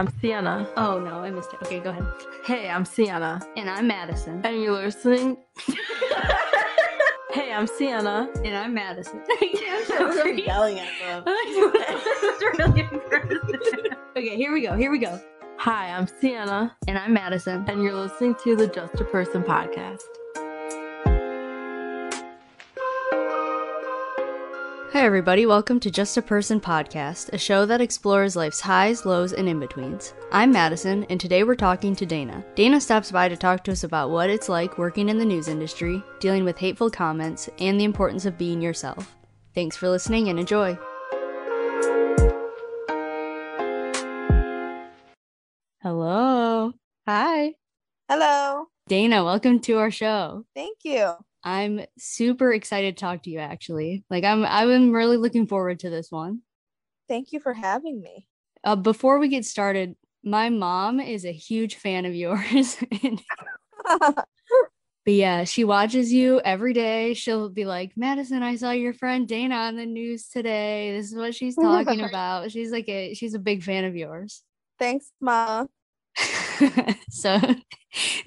I'm Sienna. Oh no, I missed it. Okay, go ahead. Hey, I'm Sienna. And I'm Madison. And you're listening. hey, I'm Sienna. And I'm Madison. I'm yelling at them. really okay, here we go. Here we go. Hi, I'm Sienna. And I'm Madison. And you're listening to the Just a Person podcast. Hi, everybody. Welcome to Just a Person podcast, a show that explores life's highs, lows, and in betweens. I'm Madison, and today we're talking to Dana. Dana stops by to talk to us about what it's like working in the news industry, dealing with hateful comments, and the importance of being yourself. Thanks for listening and enjoy. Hello. Hi. Hello. Dana, welcome to our show. Thank you. I'm super excited to talk to you actually. Like I'm I'm really looking forward to this one. Thank you for having me. Uh, before we get started, my mom is a huge fan of yours. but yeah, she watches you every day. She'll be like, Madison, I saw your friend Dana on the news today. This is what she's talking about. She's like a she's a big fan of yours. Thanks, mom. so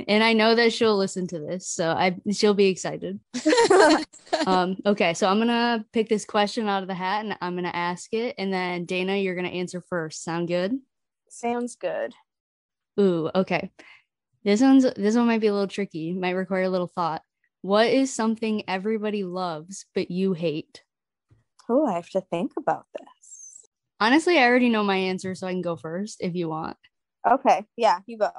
and I know that she'll listen to this, so I she'll be excited. um, okay, so I'm gonna pick this question out of the hat and I'm gonna ask it, and then Dana, you're gonna answer first. Sound good? Sounds good. Ooh, okay. This one's this one might be a little tricky, might require a little thought. What is something everybody loves but you hate? Oh, I have to think about this. Honestly, I already know my answer, so I can go first if you want. Okay, yeah, you go.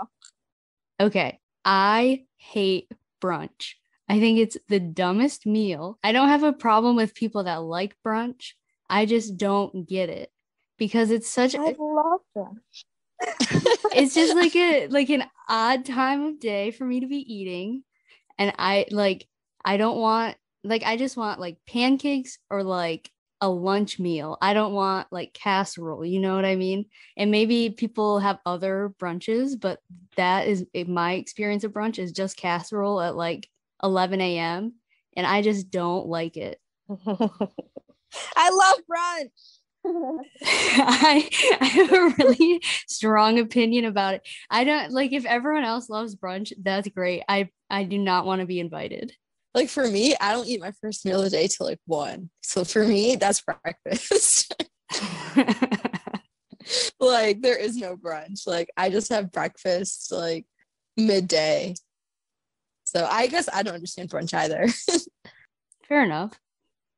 Okay. I hate brunch. I think it's the dumbest meal. I don't have a problem with people that like brunch. I just don't get it because it's such I love brunch. it's just like a like an odd time of day for me to be eating and I like I don't want like I just want like pancakes or like a lunch meal. I don't want like casserole, you know what I mean? And maybe people have other brunches, but that is my experience of brunch is just casserole at like 11 a.m. And I just don't like it. I love brunch. I, I have a really strong opinion about it. I don't like if everyone else loves brunch, that's great. I I do not want to be invited like for me, I don't eat my first meal of the day till like one. So for me, that's breakfast. like there is no brunch. Like I just have breakfast like midday. So I guess I don't understand brunch either. Fair enough.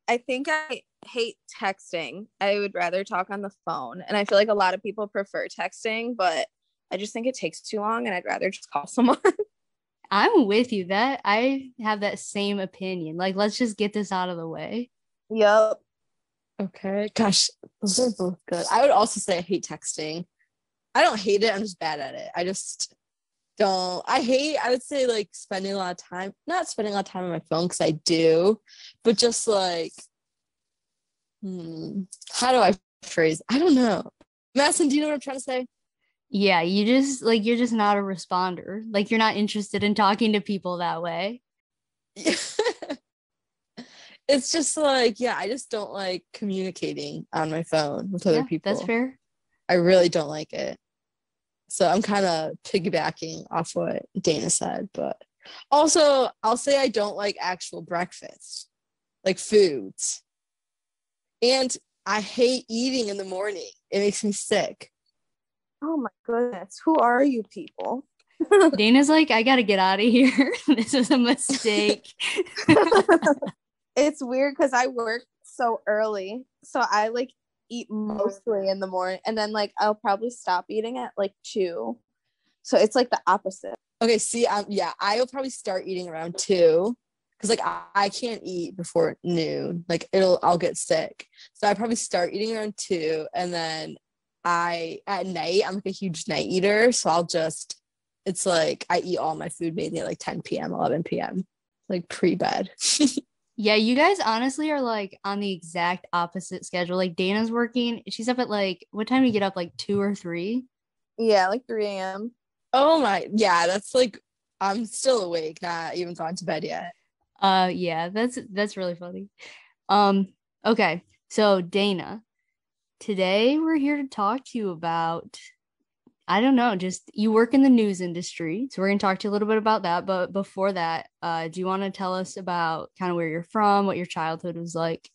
I think I hate texting. I would rather talk on the phone. And I feel like a lot of people prefer texting, but I just think it takes too long and I'd rather just call someone. I'm with you. That I have that same opinion. Like, let's just get this out of the way. Yep. Okay. Gosh, those are both good. I would also say I hate texting. I don't hate it. I'm just bad at it. I just don't. I hate. I would say like spending a lot of time. Not spending a lot of time on my phone because I do, but just like, hmm, how do I phrase? I don't know. Madison, do you know what I'm trying to say? Yeah, you just like you're just not a responder. Like you're not interested in talking to people that way. it's just like, yeah, I just don't like communicating on my phone with other yeah, people. That's fair. I really don't like it. So I'm kind of piggybacking off what Dana said, but also I'll say I don't like actual breakfast, like foods. And I hate eating in the morning. It makes me sick. Oh my goodness. Who are you people? Dana's like, I gotta get out of here. this is a mistake. it's weird because I work so early. So I like eat mostly in the morning and then like I'll probably stop eating at like two. So it's like the opposite. Okay, see, um, yeah, I'll probably start eating around two because like I, I can't eat before noon. Like it'll I'll get sick. So I probably start eating around two and then I at night I'm like a huge night eater, so I'll just it's like I eat all my food mainly at like 10 p.m., 11 p.m., like pre bed. yeah, you guys honestly are like on the exact opposite schedule. Like Dana's working, she's up at like what time do you get up? Like two or three? Yeah, like 3 a.m. Oh my, yeah, that's like I'm still awake, not even gone to bed yet. Uh, yeah, that's that's really funny. Um, okay, so Dana, Today, we're here to talk to you about I don't know, just you work in the news industry. So we're going to talk to you a little bit about that. But before that, uh, do you want to tell us about kind of where you're from, what your childhood was like?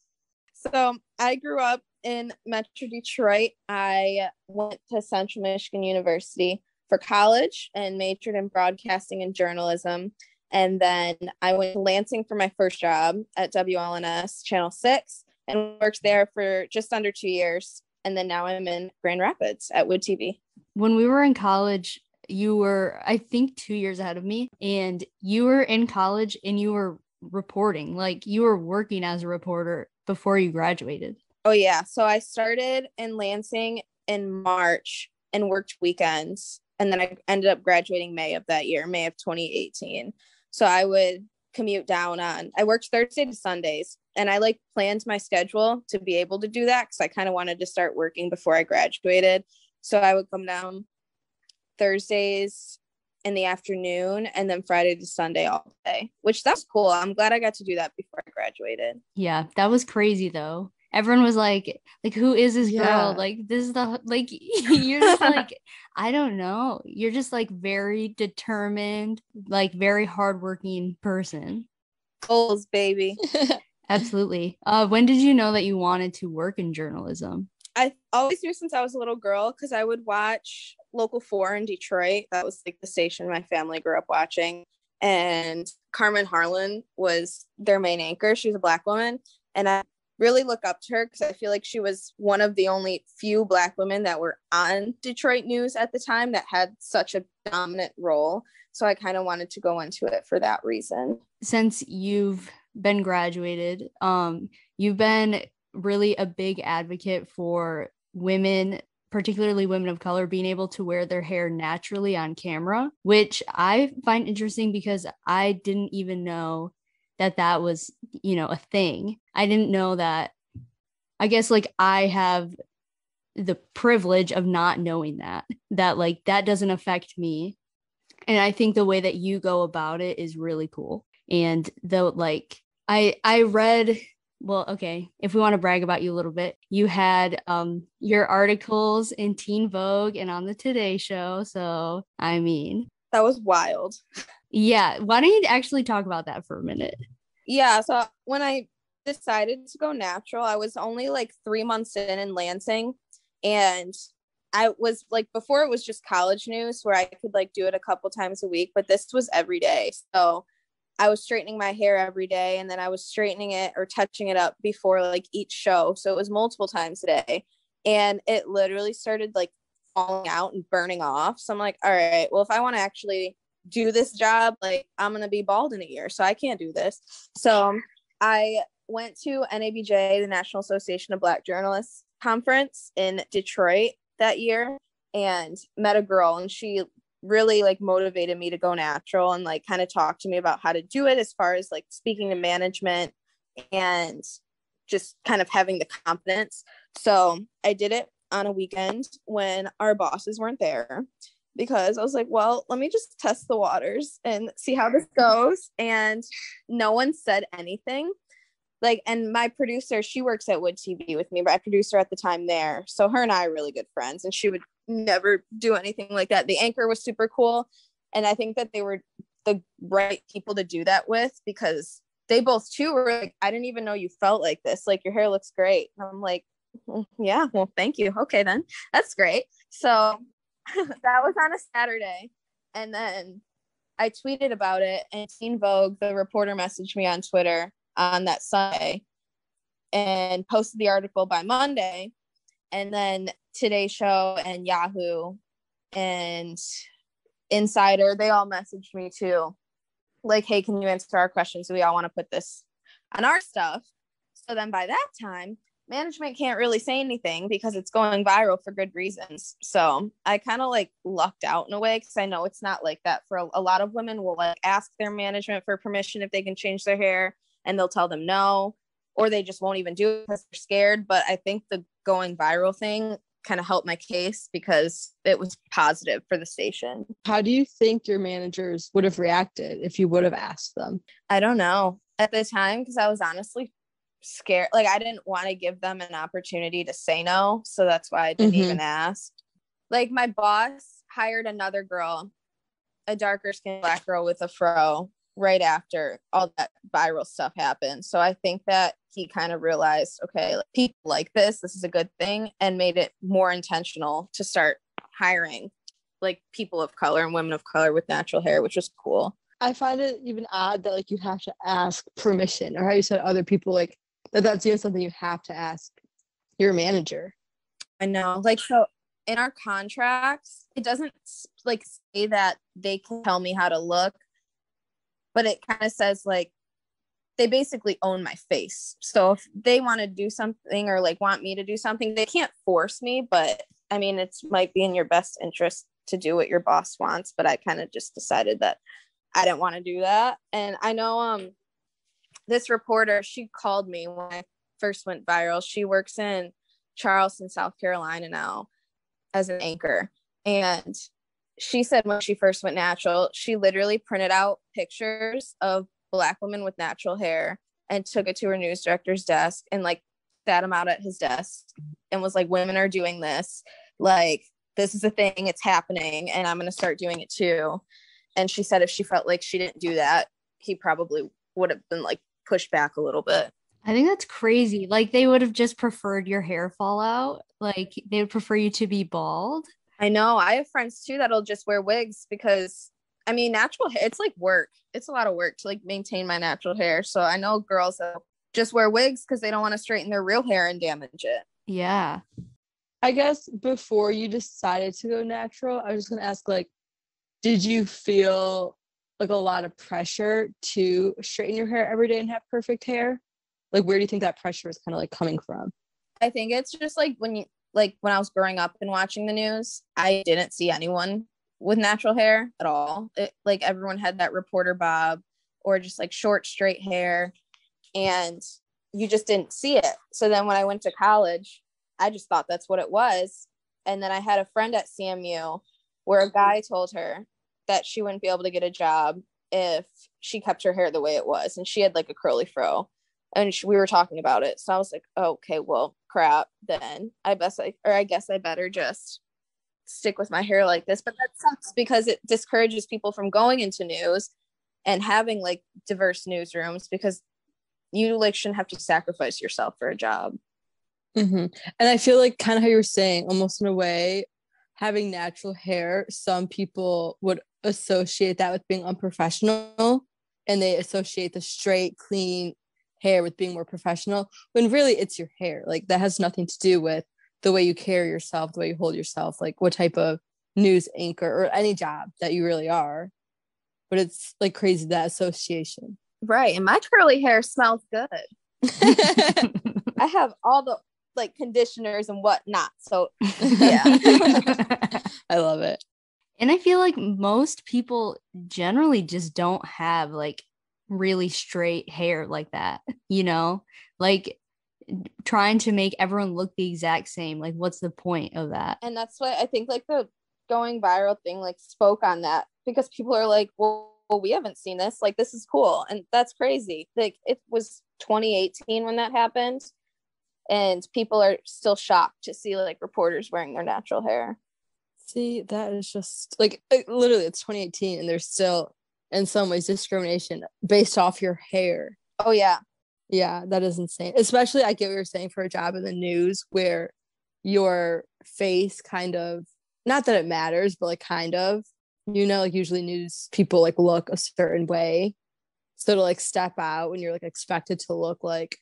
So I grew up in Metro Detroit. I went to Central Michigan University for college and majored in broadcasting and journalism. And then I went to Lansing for my first job at WLNS Channel 6 and worked there for just under two years. And then now I'm in Grand Rapids at Wood TV. When we were in college, you were, I think, two years ahead of me, and you were in college and you were reporting, like you were working as a reporter before you graduated. Oh, yeah. So I started in Lansing in March and worked weekends. And then I ended up graduating May of that year, May of 2018. So I would commute down on, I worked Thursday to Sundays and I like planned my schedule to be able to do that because I kind of wanted to start working before I graduated. So I would come down Thursdays in the afternoon and then Friday to Sunday all day, which that's cool. I'm glad I got to do that before I graduated. Yeah, that was crazy though. Everyone was like, like, who is this girl? Yeah. Like, this is the like you're just like, I don't know. You're just like very determined, like very hardworking person. Goals, baby. Absolutely. Uh, when did you know that you wanted to work in journalism? I always knew since I was a little girl because I would watch Local 4 in Detroit. That was like the station my family grew up watching. And Carmen Harlan was their main anchor. She was a black woman. And I really look up to her because I feel like she was one of the only few black women that were on Detroit news at the time that had such a dominant role. So I kind of wanted to go into it for that reason. Since you've been graduated, um, you've been really a big advocate for women particularly women of color being able to wear their hair naturally on camera which i find interesting because i didn't even know that that was you know a thing. I didn't know that i guess like i have the privilege of not knowing that that like that doesn't affect me. And i think the way that you go about it is really cool. And though like i i read well okay if we want to brag about you a little bit you had um your articles in teen vogue and on the today show. So i mean That was wild. yeah why don't you actually talk about that for a minute Yeah. So when I decided to go natural, I was only like three months in in Lansing. And I was like, before it was just college news where I could like do it a couple times a week, but this was every day. So I was straightening my hair every day and then I was straightening it or touching it up before like each show. So it was multiple times a day. And it literally started like falling out and burning off. So I'm like, all right, well, if I want to actually do this job, like I'm gonna be bald in a year, so I can't do this. So um, I went to NABJ, the National Association of Black Journalists conference in Detroit that year, and met a girl, and she really like motivated me to go natural and like kind of talk to me about how to do it as far as like speaking to management and just kind of having the confidence. So I did it on a weekend when our bosses weren't there because I was like, well, let me just test the waters and see how this goes. And no one said anything. Like, and my producer, she works at Wood TV with me, but I produced her at the time there. So her and I are really good friends, and she would never do anything like that. The anchor was super cool. And I think that they were the right people to do that with because they both too were like, I didn't even know you felt like this. Like, your hair looks great. And I'm like, "Mm, yeah, well, thank you. Okay, then that's great. So that was on a Saturday. And then I tweeted about it, and Teen Vogue, the reporter, messaged me on Twitter on that Sunday and posted the article by Monday. And then Today Show and Yahoo and Insider, they all messaged me too. Like, hey, can you answer our questions? We all want to put this on our stuff. So then by that time, management can't really say anything because it's going viral for good reasons. So I kind of like lucked out in a way because I know it's not like that for a, a lot of women will like ask their management for permission if they can change their hair and they'll tell them no or they just won't even do it because they're scared. But I think the going viral thing kind of helped my case because it was positive for the station. How do you think your managers would have reacted if you would have asked them? I don't know at the time because I was honestly scared. Like I didn't want to give them an opportunity to say no, so that's why I didn't Mhm. even ask. Like my boss hired another girl, a darker skinned black girl with a fro right after all that viral stuff happened. So I think that he kind of realized, okay, like, people like this, this is a good thing, and made it more intentional to start hiring like people of color and women of color with natural hair, which was cool. I find it even odd that like you have to ask permission, or how you said other people like that. That's even something you have to ask your manager. I know, like so in our contracts, it doesn't like say that they can tell me how to look, but it kind of says like they basically own my face. So if they want to do something or like want me to do something, they can't force me, but I mean, it might be in your best interest to do what your boss wants, but I kind of just decided that I didn't want to do that. And I know um this reporter, she called me when I first went viral. She works in Charleston, South Carolina now as an anchor. And she said when she first went natural, she literally printed out pictures of black women with natural hair and took it to her news director's desk and like sat him out at his desk and was like, Women are doing this. Like, this is a thing, it's happening, and I'm going to start doing it too. And she said if she felt like she didn't do that, he probably would have been like pushed back a little bit. I think that's crazy. Like they would have just preferred your hair fall out. Like they would prefer you to be bald. I know. I have friends too that'll just wear wigs because I mean, natural hair, it's like work. It's a lot of work to like maintain my natural hair. So I know girls that just wear wigs because they don't want to straighten their real hair and damage it. Yeah. I guess before you decided to go natural, I was just gonna ask like, did you feel like a lot of pressure to straighten your hair every day and have perfect hair? Like where do you think that pressure is kind of like coming from? I think it's just like when you like when I was growing up and watching the news, I didn't see anyone with natural hair at all. It, like everyone had that reporter bob or just like short straight hair and you just didn't see it. So then when I went to college, I just thought that's what it was. And then I had a friend at CMU where a guy told her that she wouldn't be able to get a job if she kept her hair the way it was and she had like a curly fro. And she, we were talking about it. So i was like oh, okay well crap then i guess i or i guess i better just stick with my hair like this. But that sucks because it discourages people from going into news and having like diverse newsrooms because you like shouldn't have to sacrifice yourself for a job. Mm-hmm. and i feel like kind of how you were saying almost in a way having natural hair some people would associate that with being unprofessional and they associate the straight clean hair with being more professional when really it's your hair. Like that has nothing to do with the way you carry yourself the way you hold yourself like what type of news anchor or any job that you really are. But it's like crazy that association. Right and my curly hair smells good. I have all the like conditioners and whatnot so yeah. I love it and I feel like most people generally just don't have like really straight hair like that, you know? Like trying to make everyone look the exact same. Like what's the point of that? And that's why I think like the going viral thing like spoke on that because people are like, well, well we haven't seen this. Like this is cool. And that's crazy. Like it was 2018 when that happened. And people are still shocked to see like reporters wearing their natural hair. See, that is just like, literally it's 2018 and there's still in some ways discrimination based off your hair. Oh yeah. Yeah, that is insane. Especially I get what you're saying for a job in the news where your face kind of not that it matters, but like kind of, you know, like usually news people like look a certain way. So to like step out when you're like expected to look like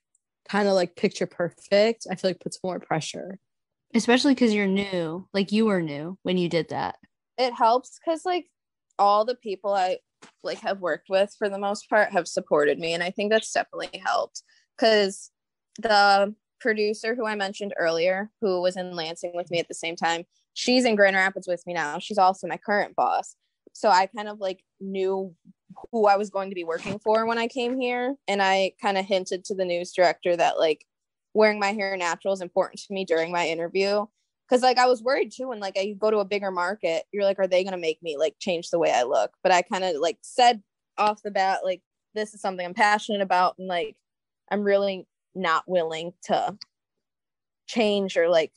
kind of like picture perfect, I feel like puts more pressure especially because you're new like you were new when you did that. It helps because like all the people i like have worked with for the most part have supported me and i think that's definitely helped because the producer who i mentioned earlier who was in lansing with me at the same time she's in grand rapids with me now. She's also my current boss. So i kind of like knew who i was going to be working for when i came here and i kind of hinted to the news director that like wearing my hair natural is important to me during my interview because like i was worried too when like i go to a bigger market you're like are they going to make me like change the way i look but i kind of like said off the bat like this is something i'm passionate about and like i'm really not willing to change or like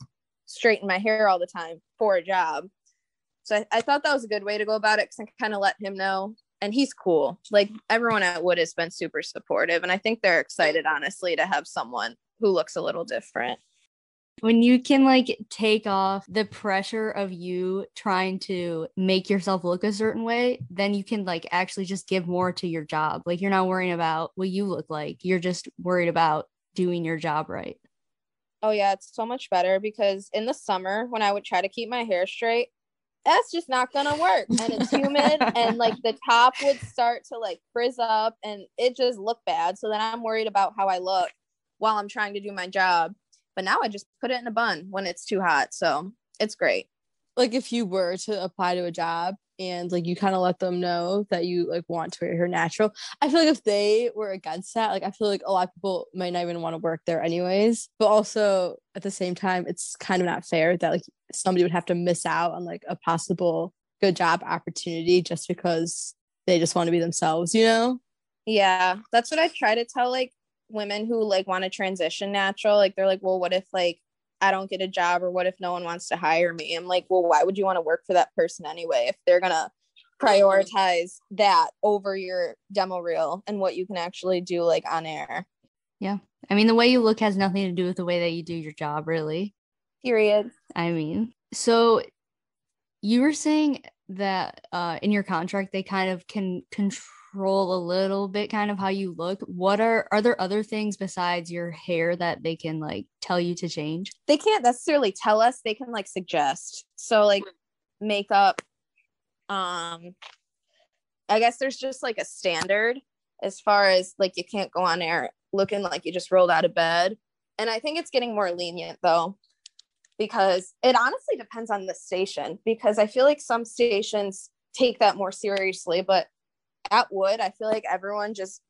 straighten my hair all the time for a job So I, I thought that was a good way to go about it because I kind of let him know. And he's cool. Like everyone at Wood has been super supportive. And I think they're excited, honestly, to have someone who looks a little different. when you can like take off the pressure of you trying to make yourself look a certain way, then you can like actually just give more to your job. Like you're not worrying about what you look like. You're just worried about doing your job right. Oh yeah, it's so much better because in the summer when I would try to keep my hair straight, that's just not gonna work. And it's humid and like the top would start to like frizz up and it just looked bad. So then I'm worried about how I look while I'm trying to do my job. But now I just put it in a bun when it's too hot. So it's great. like if you were to apply to a job and like you kind of let them know that you like want to wear your natural i feel like if they were against that like i feel like a lot of people might not even want to work there anyways but also at the same time it's kind of not fair that like somebody would have to miss out on like a possible good job opportunity just because they just want to be themselves you know Yeah, that's what I try to tell like women who like want to transition natural. Like they're like, well, what if like I don't get a job or what if no one wants to hire me? I'm like, well, why would you want to work for that person anyway if they're gonna prioritize that over your demo reel and what you can actually do like on air. Yeah. I mean, the way you look has nothing to do with the way that you do your job, really. Period. I mean, so you were saying that uh, in your contract they kind of can control a little bit kind of how you look. What are are there other things besides your hair that they can like tell you to change? They can't necessarily tell us, they can like suggest. So like makeup, um I guess there's just like a standard as far as like you can't go on air looking like you just rolled out of bed. And I think it's getting more lenient though, because it honestly depends on the station. Because I feel like some stations take that more seriously, but at Wood, I feel like everyone just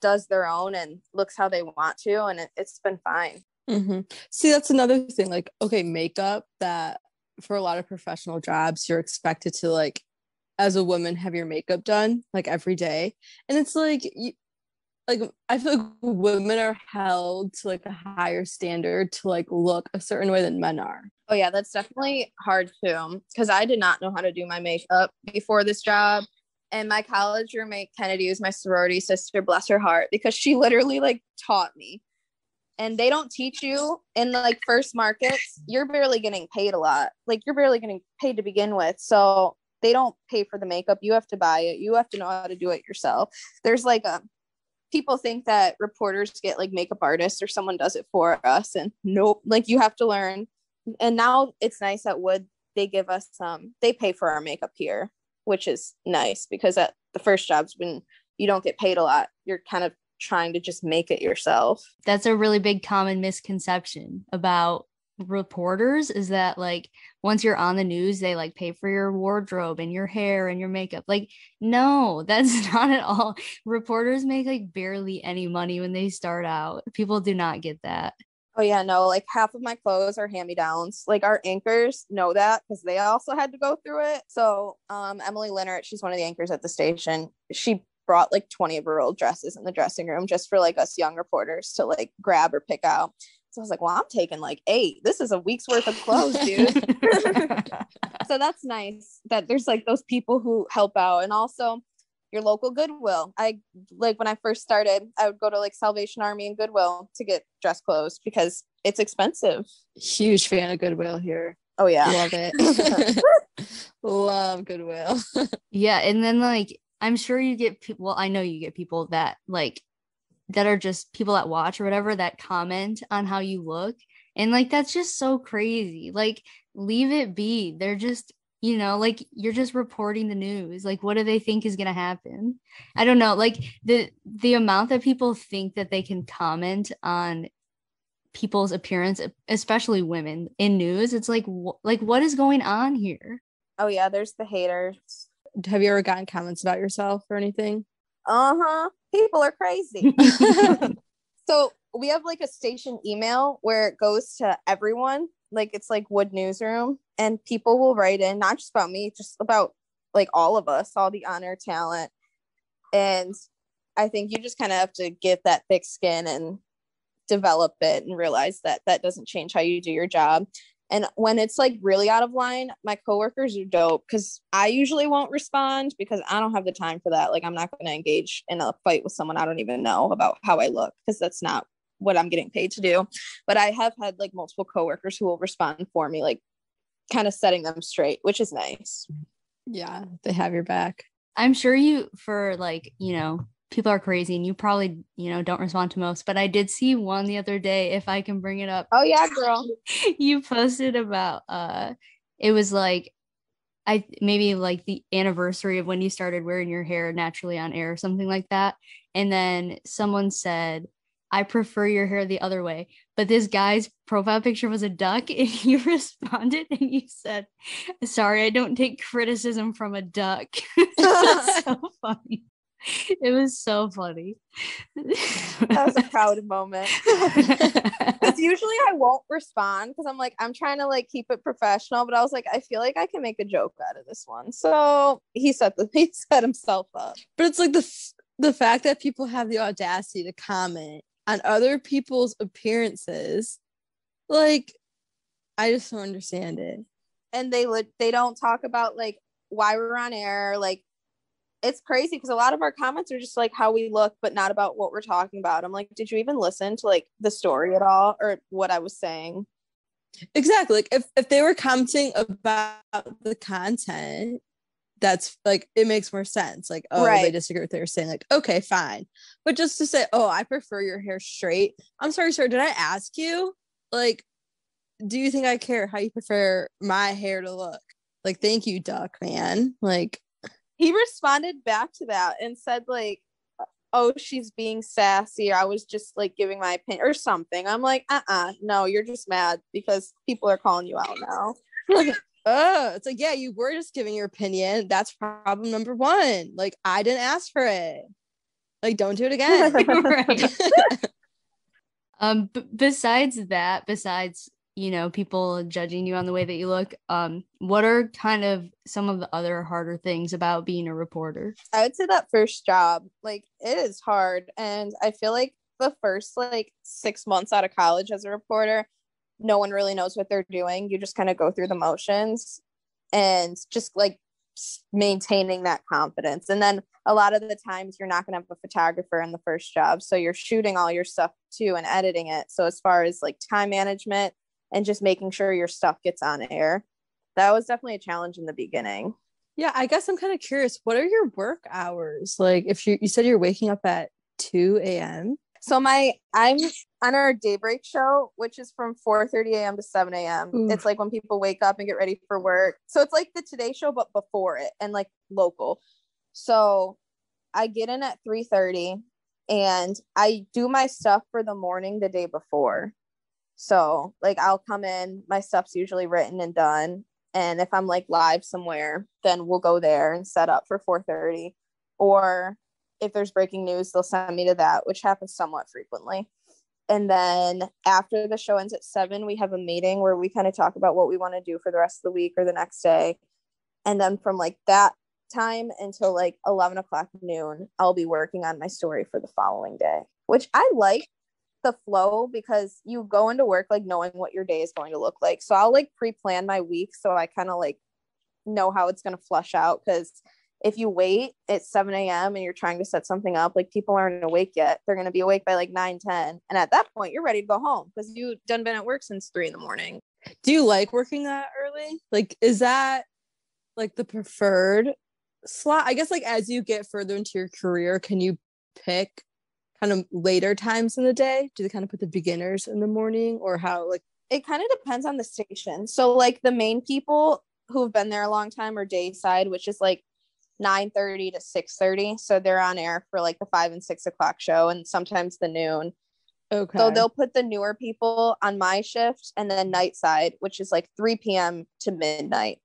does their own and looks how they want to, and it, it's been fine. hmm See, that's another thing. Like, okay, makeup that for a lot of professional jobs, you're expected to like, as a woman, have your makeup done like every day, and it's like, you, like I feel like women are held to like a higher standard to like look a certain way than men are. Oh yeah, that's definitely hard too. Because I did not know how to do my makeup before this job. And my college roommate Kennedy was my sorority sister, bless her heart, because she literally like taught me. And they don't teach you in like first markets, you're barely getting paid a lot. Like you're barely getting paid to begin with. So they don't pay for the makeup. You have to buy it. You have to know how to do it yourself. There's like a people think that reporters get like makeup artists or someone does it for us and nope like you have to learn and now it's nice at wood they give us um they pay for our makeup here which is nice because at the first jobs when you don't get paid a lot you're kind of trying to just make it yourself. That's a really big common misconception about reporters is that like once you're on the news they like pay for your wardrobe and your hair and your makeup. Like no that's not at all. Reporters make like barely any money when they start out. People do not get that oh yeah no like half of my clothes are hand-me-downs. Like our anchors know that because they also had to go through it. So um emily Linnert, she's one of the anchors at the station. She brought like 20 of her old dresses in the dressing room just for like us young reporters to like grab or pick out. So I was like, well, I'm taking like eight. This is a week's worth of clothes, dude. so that's nice that there's like those people who help out. And also your local Goodwill. I like when I first started, I would go to like Salvation Army and Goodwill to get dress clothes because it's expensive. Huge fan of Goodwill here. Oh yeah. Love it. Love Goodwill. yeah and then like i'm sure you get people well i know you get people that like that are just people that watch or whatever that comment on how you look and like that's just so crazy like leave it be they're just you know like you're just reporting the news like what do they think is going to happen i don't know like the the amount that people think that they can comment on people's appearance especially women in news it's like wh- like what is going on here Oh yeah, there's the haters. Have you ever gotten comments about yourself or anything? Uh-huh. People are crazy. so we have like a station email where it goes to everyone like it's like wood newsroom and people will write in not just about me just about like all of us all the on-air talent and i think you just kind of have to get that thick skin and develop it and realize that that doesn't change how you do your job And when it's like really out of line, my coworkers are dope because I usually won't respond because I don't have the time for that. Like, I'm not going to engage in a fight with someone I don't even know about how I look because that's not what I'm getting paid to do. But I have had like multiple coworkers who will respond for me, like kind of setting them straight, which is nice. Yeah, they have your back. I'm sure you for like, you know, people are crazy and you probably, you know, don't respond to most, but I did see one the other day if I can bring it up. Oh yeah, girl. you posted about uh it was like I maybe like the anniversary of when you started wearing your hair naturally on air or something like that. And then someone said, I prefer your hair the other way. But this guy's profile picture was a duck, and he responded and you said, Sorry, I don't take criticism from a duck. so funny. It was so funny. That was a proud moment. Because usually I won't respond because I'm like, I'm trying to like keep it professional, but I was like, I feel like I can make a joke out of this one. So he set the he set himself up. But it's like the f- the fact that people have the audacity to comment on other people's appearances, like I just don't understand it. And they would they don't talk about like why we're on air, like it's crazy because a lot of our comments are just like how we look, but not about what we're talking about. I'm like, did you even listen to like the story at all or what I was saying? Exactly. Like if, if they were commenting about the content, that's like it makes more sense. Like, oh, Right. they disagree with what they're saying, like, okay, fine. But just to say, oh, I prefer your hair straight. I'm sorry, sir. Did I ask you? Like, do you think I care how you prefer my hair to look? Like, thank you, duck man. Like, he responded back to that and said like oh she's being sassy or i was just like giving my opinion or something i'm like uh-uh no you're just mad because people are calling you out now oh, it's like, yeah, you were just giving your opinion. That's problem number one. Like, I didn't ask for it. Like, don't do it again. Um, b- besides that, besides you know people judging you on the way that you look, um, what are kind of some of the other harder things about being a reporter? i would say that first job like it is hard and i feel like the first like six months out of college as a reporter no one really knows what they're doing you just kind of go through the motions and just like maintaining that confidence and then a lot of the times you're not going to have a photographer in the first job so you're shooting all your stuff too and editing it so as far as like time management and just making sure your stuff gets on air that was definitely a challenge in the beginning yeah, I guess I'm kind of curious. What are your work hours? Like, if you you said you're waking up at 2 a.m. So my I'm on our daybreak show, which is from 4 30 a.m. to 7 a.m. Oof. It's like when people wake up and get ready for work. So it's like the Today Show, but before it and like local. So I get in at 3 30 and I do my stuff for the morning the day before. So like I'll come in, my stuff's usually written and done. And if I'm like live somewhere, then we'll go there and set up for 4 30. Or if there's breaking news, they'll send me to that, which happens somewhat frequently. And then after the show ends at seven, we have a meeting where we kind of talk about what we want to do for the rest of the week or the next day. And then from like that time until like 11 o'clock noon, I'll be working on my story for the following day, which I like the flow because you go into work like knowing what your day is going to look like. So I'll like pre plan my week so I kind of like know how it's going to flush out because if you wait at 7 a.m. and you're trying to set something up, like people aren't awake yet. They're going to be awake by like 9, 10. And at that point, you're ready to go home because you've done been at work since three in the morning. Do you like working that early? Like, is that like the preferred slot? I guess like as you get further into your career, can you pick kind of later times in the day? Do they kind of put the beginners in the morning or how like It kind of depends on the station. So, like the main people who've been there a long time are dayside, which is like 9 30 to 6 30. So they're on air for like the five and six o'clock show and sometimes the noon. okay. So they'll put the newer people on my shift and then night side, which is like 3 p.m. to midnight.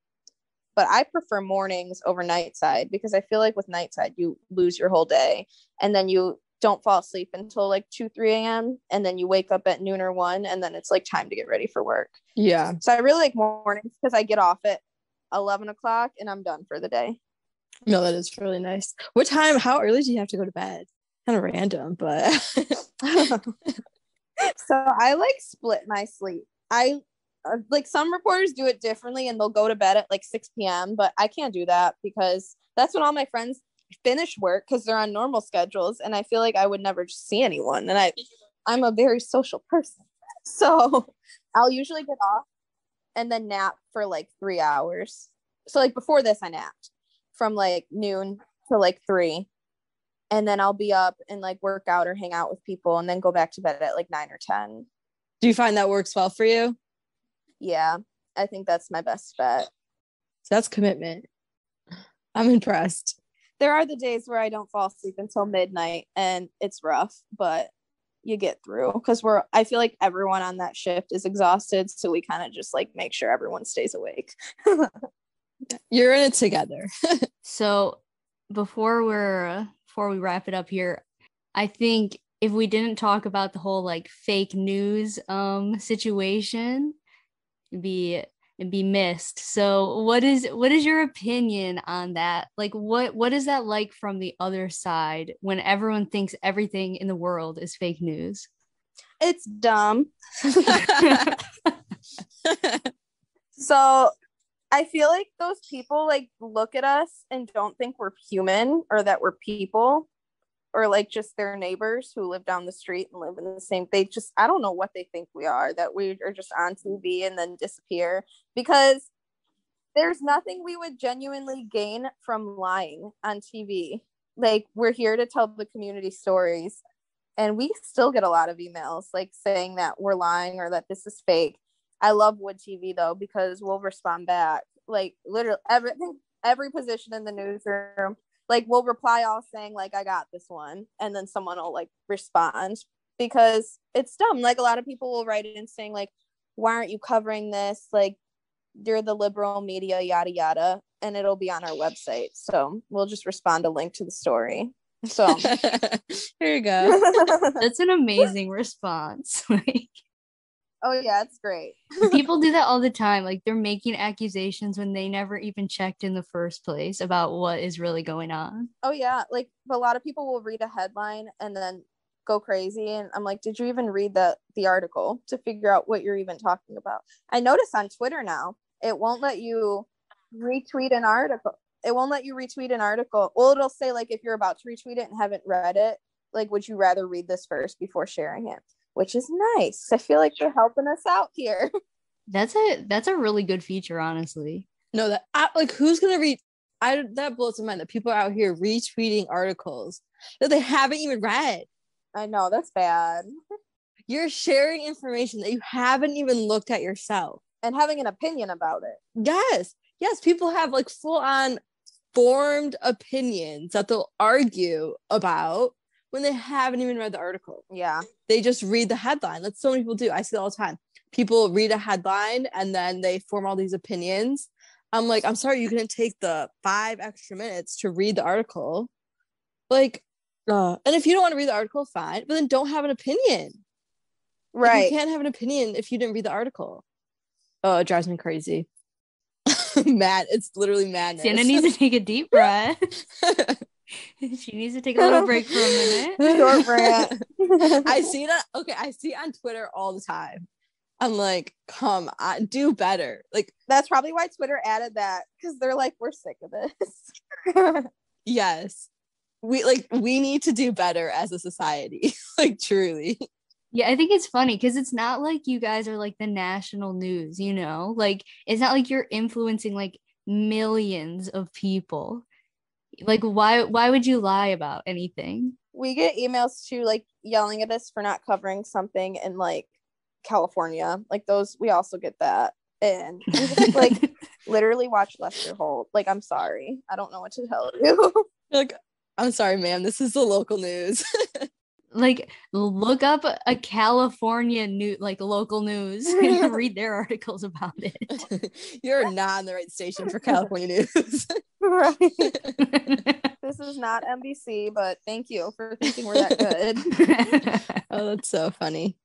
But I prefer mornings over night side because I feel like with night side, you lose your whole day and then you don't fall asleep until like 2, 3 a.m. And then you wake up at noon or 1 and then it's like time to get ready for work. yeah. So I really like mornings because I get off at 11 o'clock and I'm done for the day. No, that is really nice. What time? How early do you have to go to bed? Kind of random, but so I like split my sleep. I uh, like some reporters do it differently and they'll go to bed at like 6 p.m. But I can't do that because that's when all my friends finish work because they're on normal schedules, and I feel like I would never see anyone. And I, I'm a very social person, so I'll usually get off and then nap for like three hours. So like before this, I napped from like noon to like three, and then I'll be up and like work out or hang out with people, and then go back to bed at like nine or ten. Do you find that works well for you? Yeah, I think that's my best bet. So that's commitment. I'm impressed. There are the days where I don't fall asleep until midnight and it's rough, but you get through because we're I feel like everyone on that shift is exhausted. So we kind of just like make sure everyone stays awake. You're in it together. So before we're before we wrap it up here, I think if we didn't talk about the whole like fake news um situation, it'd be it'd be missed. So what is what is your opinion on that? Like what what is that like from the other side when everyone thinks everything in the world is fake news? it's dumb. So I feel like those people like look at us and don't think we're human or that we're people or like just their neighbors who live down the street and live in the same they just I don't know what they think we are that we are just on TV and then disappear because there's nothing we would genuinely gain from lying on TV. Like we're here to tell the community stories and we still get a lot of emails like saying that we're lying or that this is fake. I love Wood TV though because we'll respond back. Like literally everything, every position in the newsroom. Like we'll reply all saying like I got this one, and then someone will like respond because it's dumb. Like a lot of people will write in saying like, "Why aren't you covering this?" Like you're the liberal media, yada yada, and it'll be on our website. So we'll just respond a link to the story. So Here you go. That's an amazing response. Like oh yeah, it's great. people do that all the time. Like they're making accusations when they never even checked in the first place about what is really going on. Oh yeah, like a lot of people will read a headline and then go crazy and I'm like, did you even read the the article to figure out what you're even talking about? I notice on Twitter now, it won't let you retweet an article. It won't let you retweet an article. Well, it'll say like if you're about to retweet it and haven't read it, like would you rather read this first before sharing it? Which is nice. I feel like they're helping us out here. That's a that's a really good feature, honestly. no, that I, like who's gonna read? I that blows my mind that people are out here retweeting articles that they haven't even read. I know that's bad. You're sharing information that you haven't even looked at yourself. And having an opinion about it. Yes, yes, people have like full on formed opinions that they'll argue about when they haven't even read the article. Yeah. They just read the headline. That's so many people do. I see it all the time. People read a headline and then they form all these opinions. I'm like, I'm sorry, you couldn't take the five extra minutes to read the article. Like, uh, and if you don't want to read the article, fine, but then don't have an opinion. Like, Right. you can't have an opinion if you didn't read the article. Oh, it drives me crazy. Mad. It's literally madness. Sienna needs to take a deep breath. she needs to take a little break for a minute. Short rant. I see that. Okay, I see it on Twitter all the time. I'm like, come on, do better. Like, That's probably why Twitter added that because they're like, we're sick of this. yes, we like we need to do better as a society. like, truly. Yeah, I think it's funny because it's not like you guys are like the national news, you know? Like it's not like you're influencing like millions of people. Like why why would you lie about anything? we get emails too, like yelling at us for not covering something in like California. Like those, we also get that. And I'm just like, literally watch Lester Holt. Like, I'm sorry. I don't know what to tell you. Like, I'm sorry, ma'am. This is the local news. like look up a California new like local news and read their articles about it. You're not on the right station for California news. right. This is not NBC, but thank you for thinking we're that good. oh, that's so funny.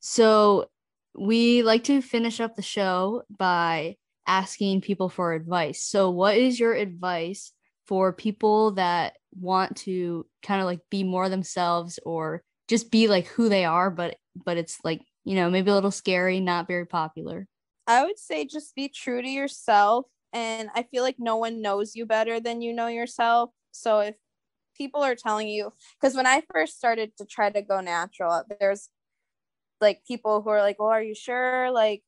So we like to finish up the show by asking people for advice. So what is your advice for people that want to kind of like be more themselves or just be like who they are but but it's like you know, maybe a little scary, not very popular. I would say just be true to yourself. And I feel like no one knows you better than you know yourself. So if people are telling you, because when I first started to try to go natural, there's like people who are like, well, are you sure? Like,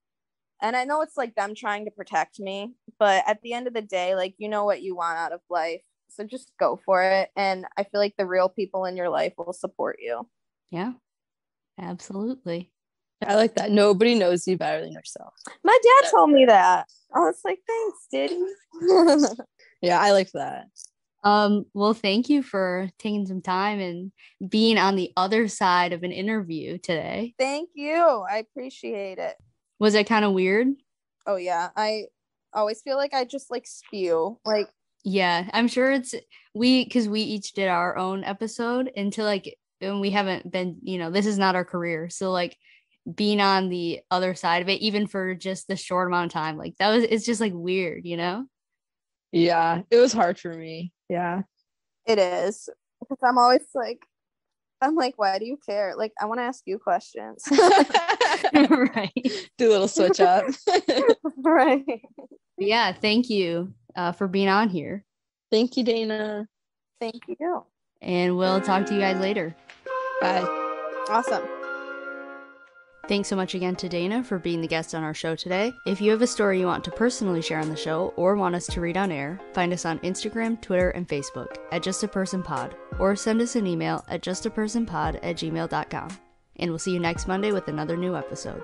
and I know it's like them trying to protect me, but at the end of the day, like, you know what you want out of life. So just go for it. And I feel like the real people in your life will support you. Yeah, absolutely. I like that. Nobody knows you better than yourself. My dad told me that. I was like, thanks, Diddy. Yeah, I like that. Um, well, thank you for taking some time and being on the other side of an interview today. Thank you. I appreciate it. Was it kind of weird? Oh yeah. I always feel like I just like spew. Like Yeah, I'm sure it's we because we each did our own episode until like and we haven't been, you know, this is not our career. So like being on the other side of it, even for just the short amount of time, like that was it's just like weird, you know? Yeah, it was hard for me. Yeah. it is. Because I'm always like I'm like, why do you care? Like I want to ask you questions. right. Do a little switch up. right. Yeah, thank you uh, for being on here. Thank you, Dana. Thank you. And we'll talk to you guys later. Bye. Awesome. Thanks so much again to Dana for being the guest on our show today. If you have a story you want to personally share on the show or want us to read on air, find us on Instagram, Twitter, and Facebook at Just a Person Pod, or send us an email at justapersonpod at gmail.com. And we'll see you next Monday with another new episode.